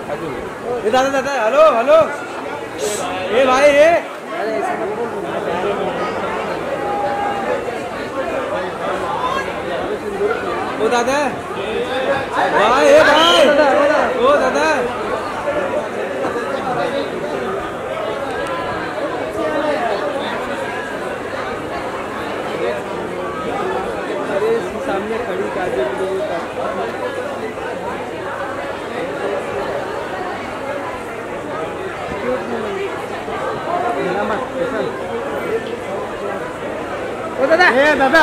ये दादा दादा, हेलो हेलो। ए भाई ये ओ दादा। भाई, ए भाई। ओ दादा। सामने खड़ी काजल ओ दादा ए दादा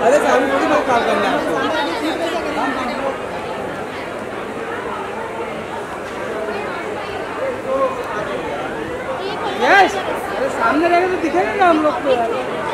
अरे सारी थोड़ी बहुत काम करना है यस अरे सामने रहेगा तो दिखेगा ना हम लोग को यार